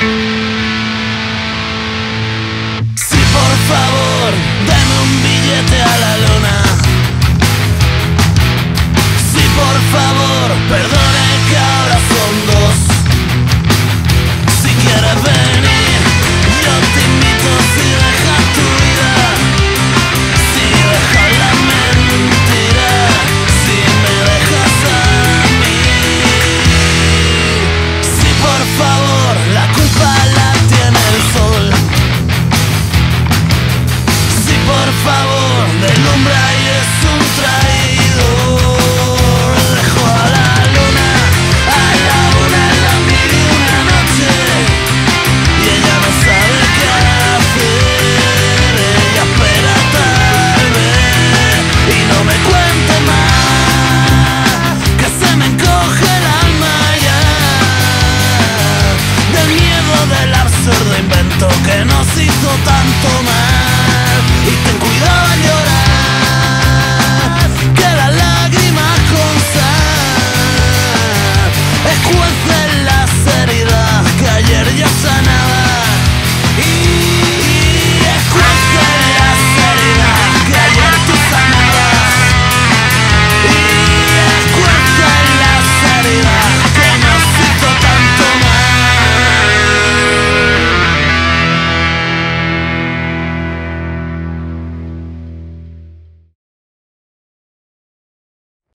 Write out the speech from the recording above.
Sí, por favor, dame un billete a la luz. Deslumbra y es un traidor. Dejó a la luna a la una en la mil y una noche Y ella no sabe qué hacer. Ella espera tal Y no me cuente más Que se me encoge el alma ya Del miedo del absurdo invento Que nos hizo tanto mal.